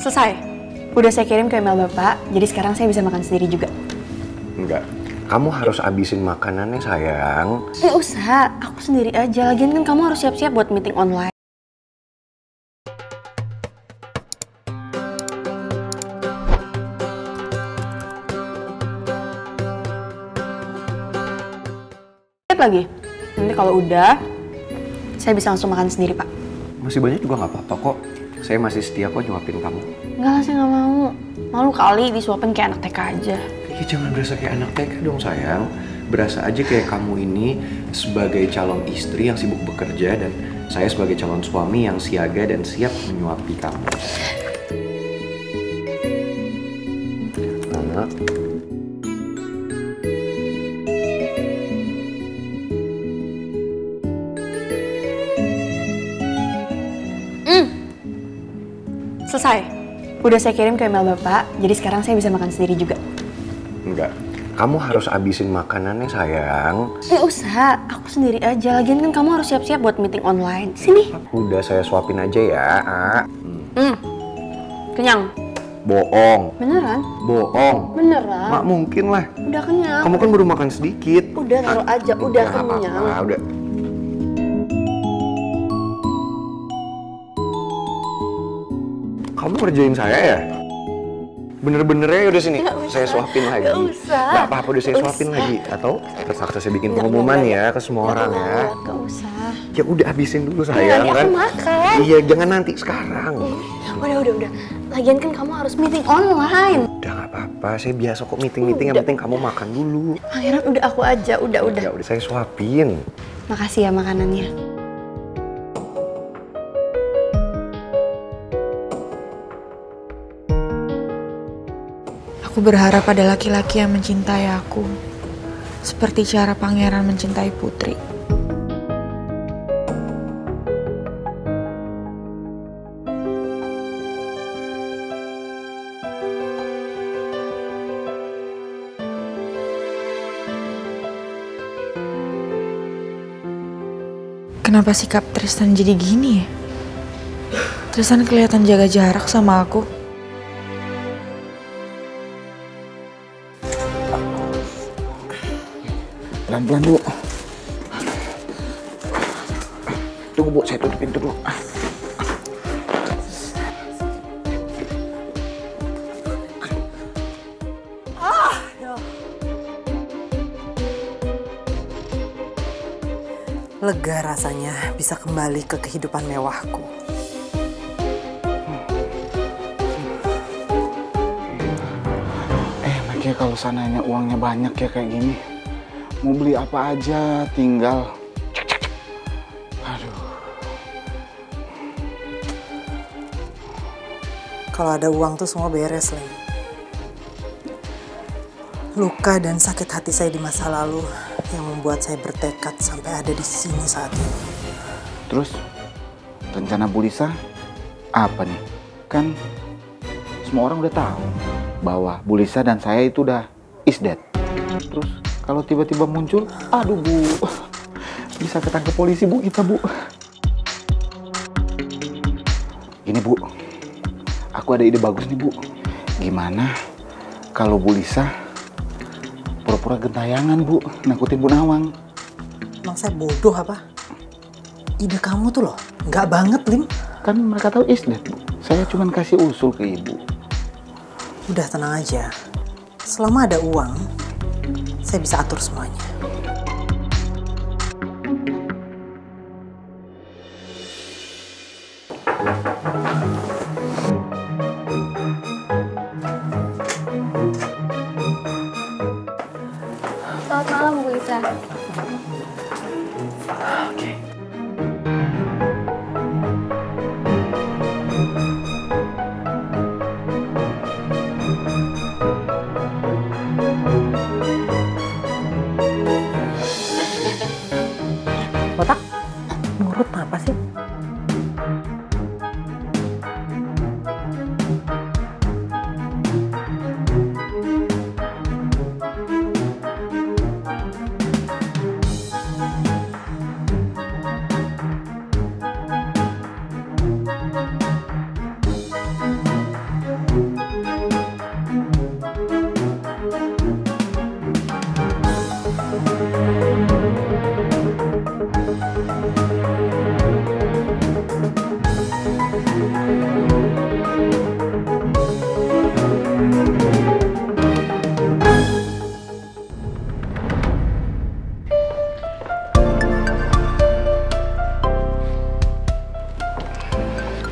Selesai. Udah saya kirim ke email Bapak, jadi sekarang saya bisa makan sendiri juga. Enggak. Kamu harus abisin makanannya sayang. Nggak usah, aku sendiri aja. Lagian kan kamu harus siap-siap buat meeting online. Lagi. Nanti kalau udah, saya bisa langsung makan sendiri, Pak. Masih banyak juga nggak apa-apa kok. Saya masih setia kok nyuapin kamu. Enggak lah, saya nggak mau. Malu kali disuapin kayak anak TK aja. Ya jangan berasa kayak anak TK dong sayang. Berasa aja kayak kamu ini sebagai calon istri yang sibuk bekerja dan saya sebagai calon suami yang siaga dan siap menyuapi kamu. Mama, Udah saya kirim ke email Bapak, jadi sekarang saya bisa makan sendiri juga. enggak. Kamu harus abisin makanannya sayang. Nggak usah, aku sendiri aja. Lagian kan kamu harus siap-siap buat meeting online. Sini. Udah saya suapin aja ya. Ah. Hmm. Kenyang. Bohong. Beneran? Bohong. Beneran. Mak mungkin lah. Udah kenyang. Kamu kan baru makan sedikit. Udah taruh aja, udah nggak kenyang. apa-apa, udah. Ngerjain saya ya? Bener-bener ya udah sini. Usah. Saya suapin lagi. Nggak usah. Nggak apa-apa udah saya suapin usah. lagi. Atau terpaksa saya bikin Nggak, pengumuman ya ke semua orang ya. Gak usah. Ya udah habisin dulu Iya, sayang ini aku kan. makan. Iya, jangan nanti sekarang. Udah, udah, udah. Lagian kan kamu harus meeting online. Udah nggak apa-apa, saya biasa kok meeting-meeting. Yang penting kamu makan dulu. Pangeran udah aku aja, udah, udah. Ya udah saya suapin. Makasih ya makanannya. Aku berharap ada laki-laki yang mencintai aku. Seperti cara pangeran mencintai putri. Kenapa sikap Tristan jadi gini ya? Tristan kelihatan jaga jarak sama aku. Pelan-pelan bu. Tunggu bu, saya tutup pintu bu. Lega rasanya bisa kembali ke kehidupan mewahku. Eh, enaknya kalau sananya uangnya banyak ya kayak gini. Mau beli apa aja, tinggal. Aduh, Kalau ada uang tuh semua beres lagi. Luka dan sakit hati saya di masa lalu yang membuat saya bertekad sampai ada di sini saat ini. terus rencana Bu Lisa apa nih? Kan semua orang udah tahu bahwa Bu Lisa dan saya itu udah is dead. Terus kalau tiba-tiba muncul, aduh Bu, bisa ketangkep polisi Bu kita Bu. Ini Bu, aku ada ide bagus nih Bu. Gimana kalau Bu Lisa pura-pura gentayangan Bu, nakutin Bu Nawang? Emang saya bodoh apa? Ide kamu tuh loh, nggak banget Lim. Kan mereka tahu is dead Bu. Saya cuma kasih usul ke Ibu. Udah tenang aja. Selama ada uang, saya bisa atur semuanya. Selamat malam, Bu Lisa. Botak,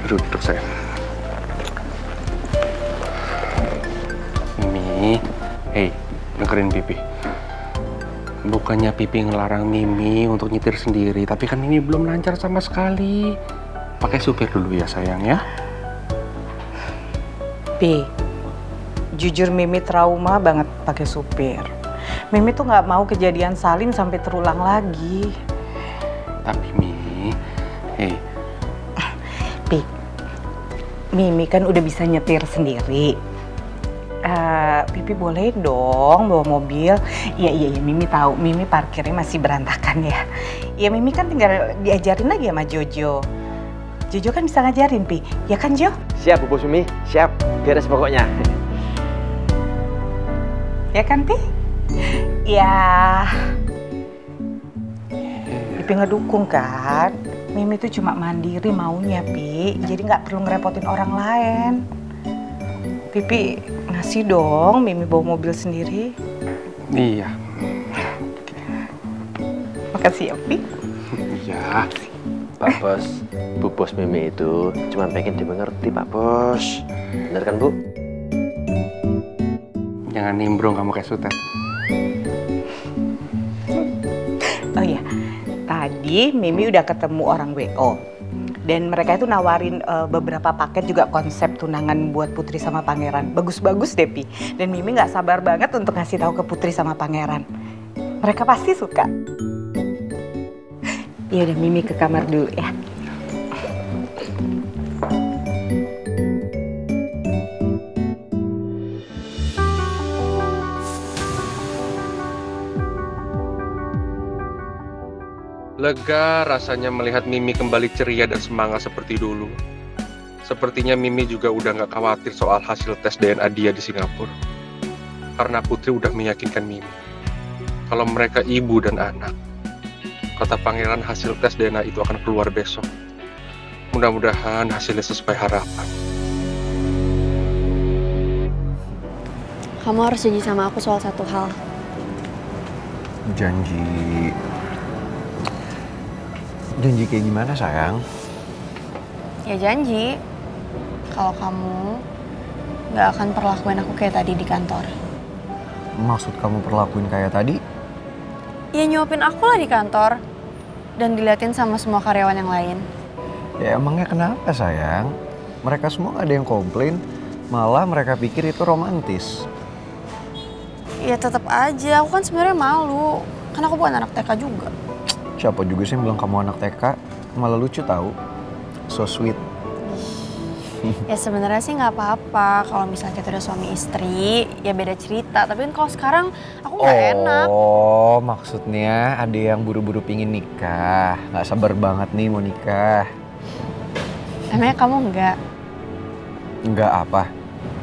Duduk saya. Mimi, hei, dengerin Pipi. Bukannya Pipi ngelarang Mimi untuk nyetir sendiri, tapi kan Mimi belum lancar sama sekali. Pakai supir dulu ya sayang ya. Pi, jujur Mimi trauma banget pakai supir. Mimi tuh nggak mau kejadian Salim sampai terulang lagi. Tapi Mimi, Mimi kan udah bisa nyetir sendiri. Eh, Pipi boleh dong bawa mobil. Iya iya iya Mimi tahu. Mimi parkirnya masih berantakan ya. Ya Mimi kan tinggal diajarin lagi sama Jojo. Jojo kan bisa ngajarin Pi. Ya kan Jo? Siap Bu Sumi, siap. Beres pokoknya. Ya kan Pi? Ya. Pipi ngedukung kan. Mimi tuh cuma mandiri maunya Pi. Jadi nggak perlu ngerepotin orang lain. Pipi ngasih dong Mimi bawa mobil sendiri. iya, Makasih ya Pi. iya. Pak Bos, Bu Bos Mimi itu cuma pengen dimengerti Pak Bos. Bener kan Bu? Jangan nimbrung kamu kayak sutet. Tadi Mimi udah ketemu orang WO. Dan mereka itu nawarin eh, beberapa paket juga konsep tunangan buat Putri sama Pangeran. Bagus-bagus deh, Pi. Dan Mimi nggak sabar banget untuk ngasih tahu ke Putri sama Pangeran. Mereka pasti suka. Ya udah Mimi ke kamar dulu ya. Lega rasanya melihat Mimi kembali ceria dan semangat seperti dulu. Sepertinya Mimi juga udah nggak khawatir soal hasil tes DNA dia di Singapura. Karena Putri udah meyakinkan Mimi. Kalau mereka ibu dan anak. Kata pangeran hasil tes DNA itu akan keluar besok. Mudah-mudahan hasilnya sesuai harapan. Kamu harus janji sama aku soal satu hal. Janji. Janji kayak gimana sayang? Ya janji, kalau kamu nggak akan perlakuin aku kayak tadi di kantor. Maksud kamu perlakuin kayak tadi? Ya nyuapin aku lah di kantor dan diliatin sama semua karyawan yang lain. Ya emangnya kenapa sayang? Mereka semua gak ada yang komplain, malah mereka pikir itu romantis. Ya tetap aja, aku kan sebenarnya malu. Kan aku bukan anak TK juga. Siapa juga sih yang bilang kamu anak TK? Malah lucu tahu. So sweet. Ya sebenarnya sih nggak apa-apa kalau misalnya kita udah suami istri, ya beda cerita. Tapi kan kalau sekarang aku nggak enak. Oh, maksudnya ada yang buru-buru pingin nikah. Nggak sabar banget nih mau nikah. Emangnya kamu nggak Nggak apa?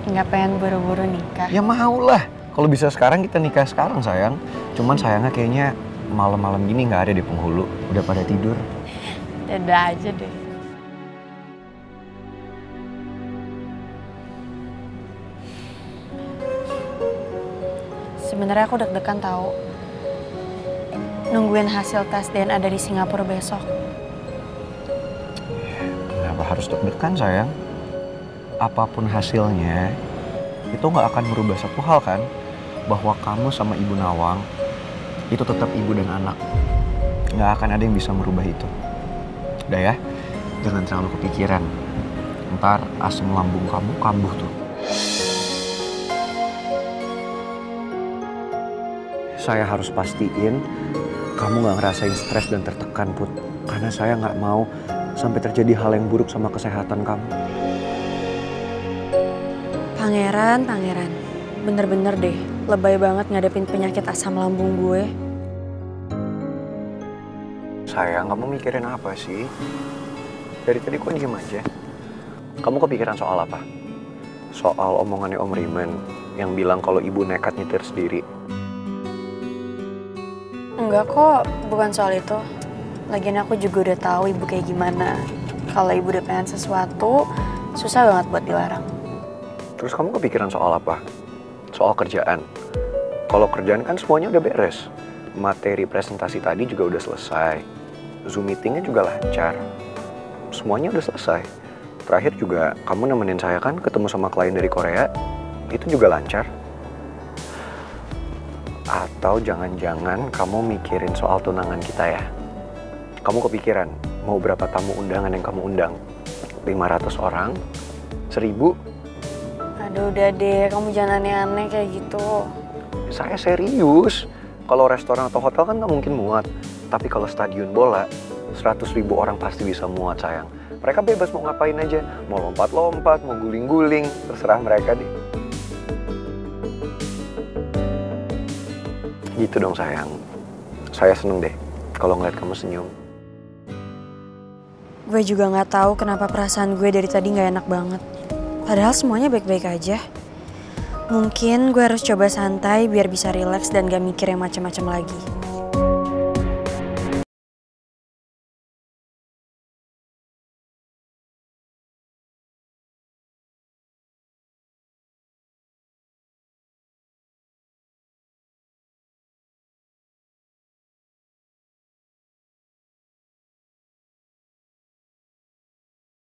nggak pengen buru-buru nikah? Ya mau lah. Kalau bisa sekarang kita nikah sekarang sayang. Cuman sayangnya kayaknya malam-malam gini nggak ada di penghulu. Udah pada tidur. Dadah aja deh. Sebenarnya aku deg-degan tahu. Nungguin hasil tes DNA dari Singapura besok. Kenapa harus deg-degan sayang? Apa pun hasilnya, itu nggak akan merubah satu hal kan? Bahwa kamu sama Ibu Nawang itu tetap ibu dan anak. Nggak akan ada yang bisa merubah itu. Udah ya, jangan terlalu kepikiran. Ntar asam lambung kamu kambuh tuh. Saya harus pastiin kamu nggak ngerasain stres dan tertekan, Put. Karena saya nggak mau sampai terjadi hal yang buruk sama kesehatan kamu. Pangeran, pangeran. Bener-bener deh, lebay banget ngadepin penyakit asam lambung gue. Sayang, kamu mikirin apa sih? Dari tadi kok diem aja? Kamu kepikiran soal apa? Soal omongannya Om Rimen yang bilang kalau ibu nekat nyetir sendiri. Enggak kok, bukan soal itu. Lagian aku juga udah tahu ibu kayak gimana. Kalau ibu udah pengen sesuatu, susah banget buat dilarang. Terus kamu kepikiran soal apa? Soal kerjaan. Kalau kerjaan kan semuanya udah beres. Materi presentasi tadi juga udah selesai. Zoom meetingnya juga lancar. Semuanya udah selesai. Terakhir juga kamu nemenin saya kan ketemu sama klien dari Korea. Itu juga lancar. Atau jangan-jangan kamu mikirin soal tunangan kita ya? Kamu kepikiran mau berapa tamu undangan yang kamu undang? 500 orang? 1000? Aduh udah deh, kamu jangan aneh-aneh kayak gitu. Saya serius. Kalau restoran atau hotel kan nggak mungkin muat. Tapi kalau stadion bola, 100 ribu orang pasti bisa muat sayang. Mereka bebas mau ngapain aja. Mau lompat-lompat, mau guling-guling. Terserah mereka deh. Gitu dong sayang. Saya seneng deh kalau ngeliat kamu senyum. Gue juga nggak tahu kenapa perasaan gue dari tadi nggak enak banget. Padahal semuanya baik-baik aja. Mungkin gue harus coba santai biar bisa rileks dan gak mikir yang macam-macam lagi.